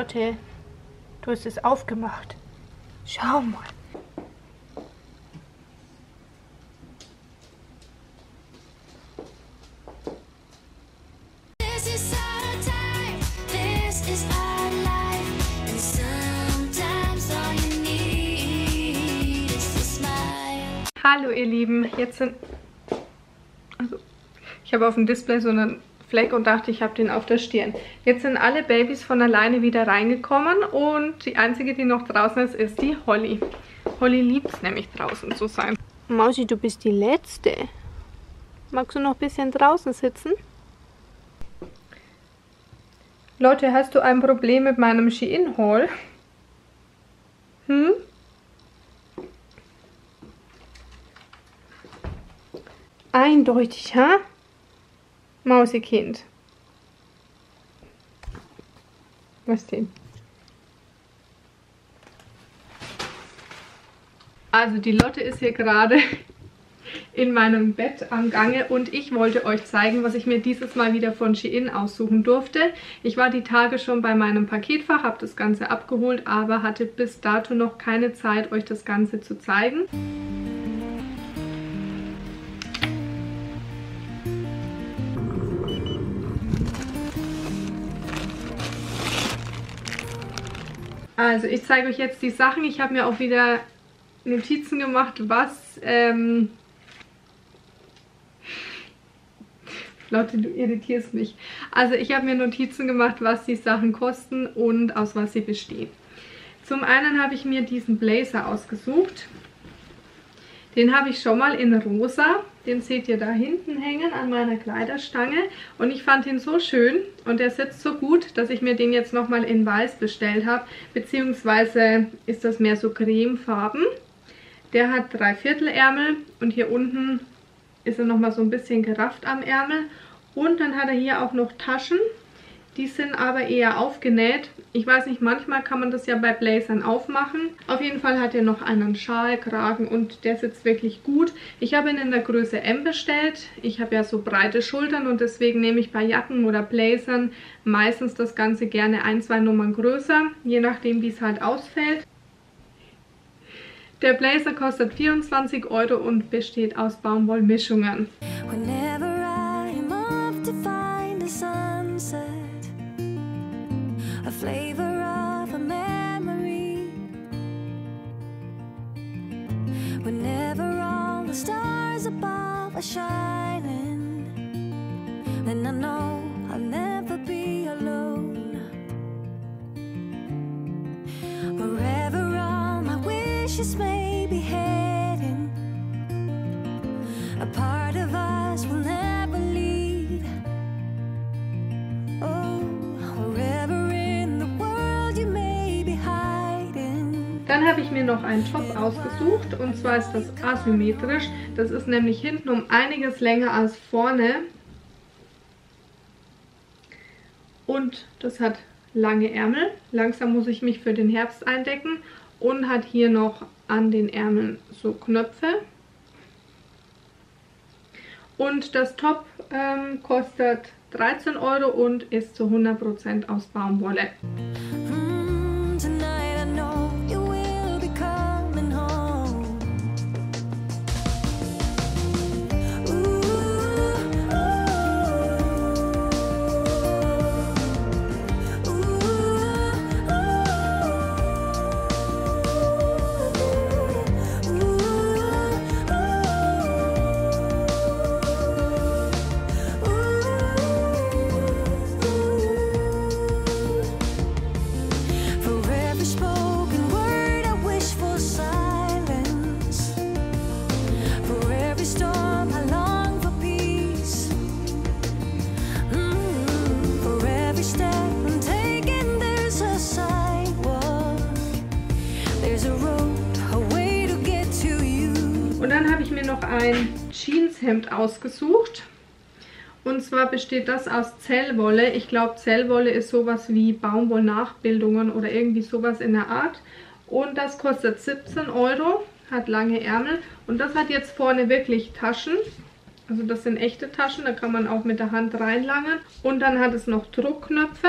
Lotte, du hast es aufgemacht. Schau mal. Hallo ihr Lieben, jetzt sind... Also, ich habe auf dem Display so einen Fleck und dachte, ich habe den auf der Stirn. Jetzt sind alle Babys von alleine wieder reingekommen und die einzige, die noch draußen ist, ist die Holly. Holly liebt es nämlich draußen zu sein. Mausi, du bist die Letzte. Magst du noch ein bisschen draußen sitzen? Leute, hast du ein Problem mit meinem Shein-Haul? Hm? Eindeutig, ha? Mausekind. Was denn? Also die Lotte ist hier gerade in meinem Bett am Gange und ich wollte euch zeigen, was ich mir dieses Mal wieder von Shein aussuchen durfte. Ich war die Tage schon bei meinem Paketfach, habe das Ganze abgeholt, aber hatte bis dato noch keine Zeit, euch das Ganze zu zeigen. Also ich zeige euch jetzt die Sachen. Ich habe mir auch wieder Notizen gemacht, was... Ähm Leute, du irritierst mich. Also ich habe mir Notizen gemacht, was die Sachen kosten und aus was sie bestehen. Zum einen habe ich mir diesen Blazer ausgesucht. Den habe ich schon mal in rosa. Den seht ihr da hinten hängen an meiner Kleiderstange. Und ich fand ihn so schön und der sitzt so gut, dass ich mir den jetzt nochmal in weiß bestellt habe. Beziehungsweise ist das mehr so cremefarben. Der hat drei Viertel Ärmel und hier unten ist er nochmal so ein bisschen gerafft am Ärmel. Und dann hat er hier auch noch Taschen. Die sind aber eher aufgenäht. Ich weiß nicht, manchmal kann man das ja bei Blazern aufmachen. Auf jeden Fall hat er noch einen Schalkragen und der sitzt wirklich gut. Ich habe ihn in der Größe M bestellt. Ich habe ja so breite Schultern und deswegen nehme ich bei Jacken oder Blazern meistens das Ganze gerne ein, zwei Nummern größer, je nachdem wie es halt ausfällt. Der Blazer kostet 24 Euro und besteht aus Baumwollmischungen. Flavor of a memory. Whenever all the stars above are shining, then I know I'll never be alone. Wherever all my wishes may be heading. Habe ich mir noch einen Top ausgesucht und zwar ist das asymmetrisch. Das ist nämlich hinten um einiges länger als vorne. Und das hat lange Ärmel. Langsam muss ich mich für den Herbst eindecken. Und hat hier noch an den Ärmeln so Knöpfe. Und das Top ähm, kostet 13 Euro und ist zu 100% aus Baumwolle. Mm, ein Jeanshemd ausgesucht. Und zwar besteht das aus Zellwolle. Ich glaube, Zellwolle ist sowas wie Baumwollnachbildungen oder irgendwie sowas in der Art. Und das kostet 17 Euro, hat lange Ärmel. Und das hat jetzt vorne wirklich Taschen. Also das sind echte Taschen, da kann man auch mit der Hand reinlangen. Und dann hat es noch Druckknöpfe.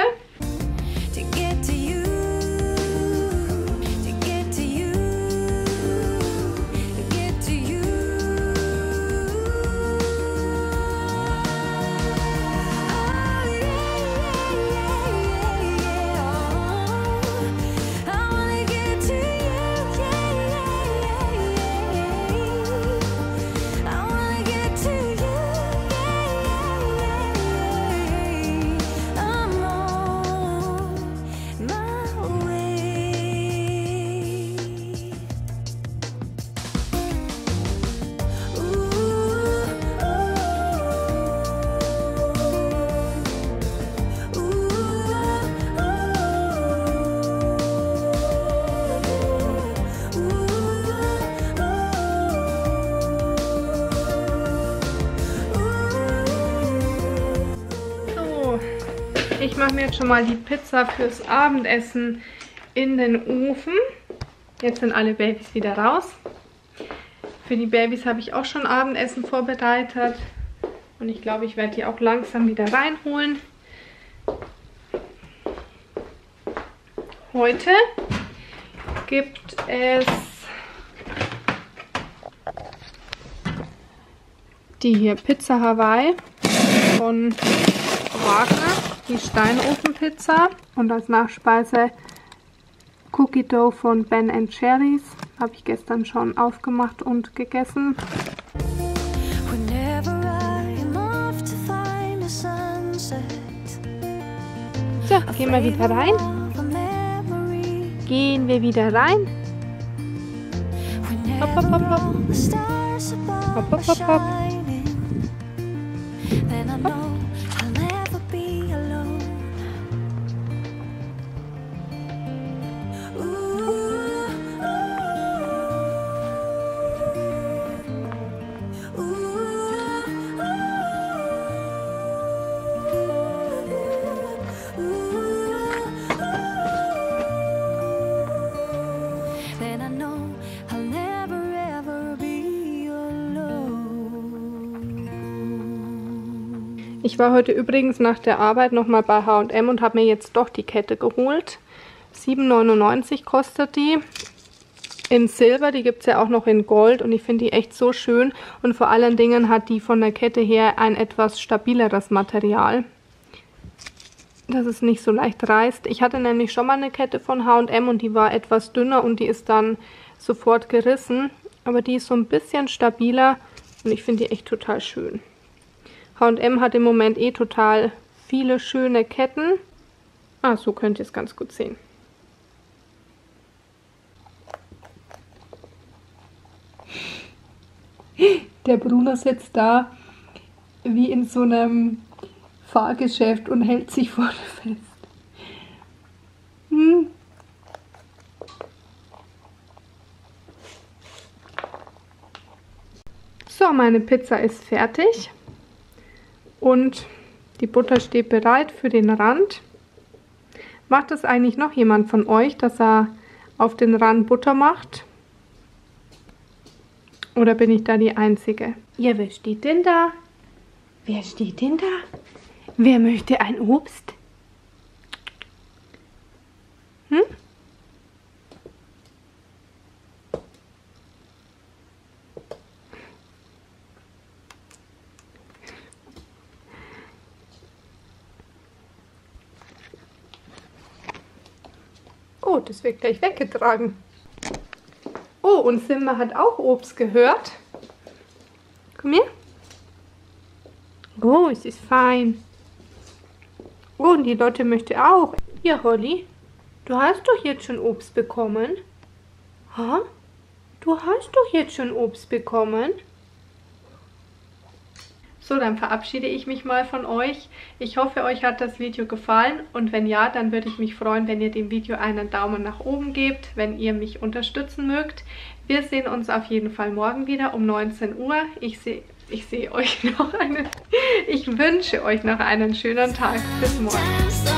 Mache mir jetzt schon mal die Pizza fürs Abendessen in den Ofen. Jetzt sind alle Babys wieder raus. Für die Babys habe ich auch schon Abendessen vorbereitet. Und ich glaube, ich werde die auch langsam wieder reinholen. Heute gibt es die hier Pizza Hawaii von Wagner, die Steinofenpizza und als Nachspeise Cookie Dough von Ben Cherries. Habe ich gestern schon aufgemacht und gegessen. So, gehen wir wieder rein. Gehen wir wieder rein. Hopp, hopp, hopp, hopp. Hopp, hopp, hopp, hopp. Ich war heute übrigens nach der Arbeit nochmal bei H&M und habe mir jetzt doch die Kette geholt. 7,99 kostet die. In Silber, die gibt es ja auch noch in Gold und ich finde die echt so schön. Und vor allen Dingen hat die von der Kette her ein etwas stabileres Material. Dass es nicht so leicht reißt. Ich hatte nämlich schon mal eine Kette von H&M und die war etwas dünner und die ist dann sofort gerissen. Aber die ist so ein bisschen stabiler und ich finde die echt total schön. H&M hat im Moment eh total viele schöne Ketten. Ah, so könnt ihr es ganz gut sehen. Der Bruno sitzt da wie in so einem Fahrgeschäft und hält sich vorne fest. Hm. So, meine Pizza ist fertig. Und die Butter steht bereit für den Rand. Macht das eigentlich noch jemand von euch, dass er auf den Rand Butter macht? Oder bin ich da die Einzige? Ja, wer steht denn da? Wer steht denn da? Wer möchte ein Obst? Hm? Das wird gleich weggetragen. Oh, und Simba hat auch Obst gehört. Komm her. Oh, es ist fein. Oh, und die Lotte möchte auch. Ja, Holly, du hast doch jetzt schon Obst bekommen. Ha? Du hast doch jetzt schon Obst bekommen. So, dann verabschiede ich mich mal von euch. Ich hoffe, euch hat das Video gefallen und wenn ja, dann würde ich mich freuen, wenn ihr dem Video einen Daumen nach oben gebt, wenn ihr mich unterstützen mögt. Wir sehen uns auf jeden Fall morgen wieder um 19 Uhr. Ich sehe ich sehe euch noch einen, ich wünsche euch noch einen schönen Tag. Bis morgen.